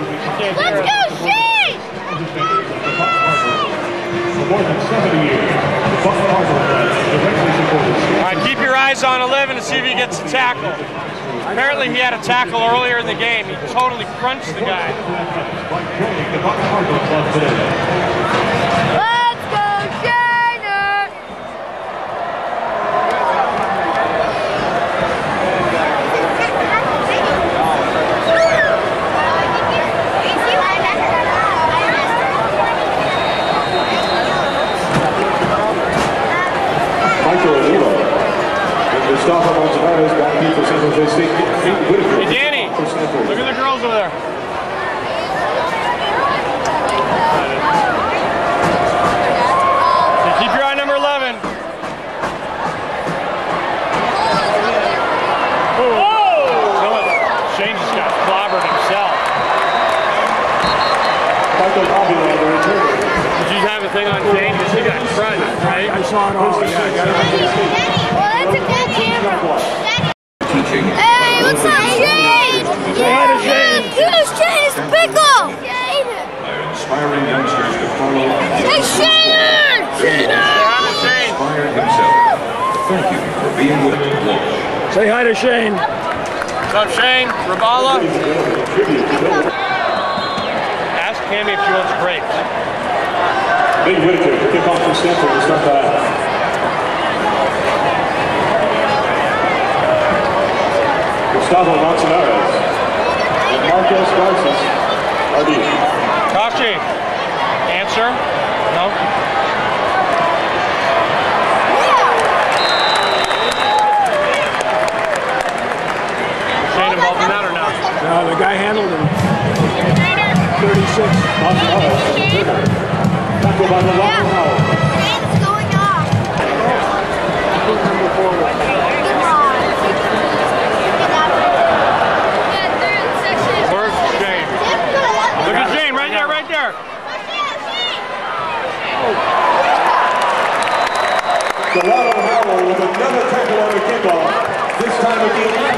Let's go, Shayne! For more than 70 years, the Buck Harbor Club directly supported All right, keep your eyes on 11 to see if he gets a tackle. Apparently, he had a tackle earlier in the game. He totally crunched the guy. by joining the Buck Harbor Club today. Let's go, Shiner! Michael Anilo. And Gustavo Montanez back in for San Jose State. Nate Whitaker. Hey, Danny, look at the girls over there. Okay, keep your eye on number 11. Oh! Shayne just got clobbered himself. Michael Avila, the returner. Did you have a thing on Shayne? Because he got crunched, right? I saw it all. Yeah, I. Well, that's a good camera. teaching Hey, what's up, Shayne? Say hi to Shayne. Good, Shayne's pickle! Shayne! by inspiring youngsters to follow and Hey, Shaner! Shayne. inspire himself. Thank you for being with Walsh. Say hi to Shayne. What's up, Shayne? Rabala? Ask Cammy if she wants grapes. Nate Whitaker, kickoff for Stanford to start the half. Gustavo Montanez. And Marcos Garces. RD. Kashi, answer? Delano Howell with another tackle on the kickoff. This time at the 11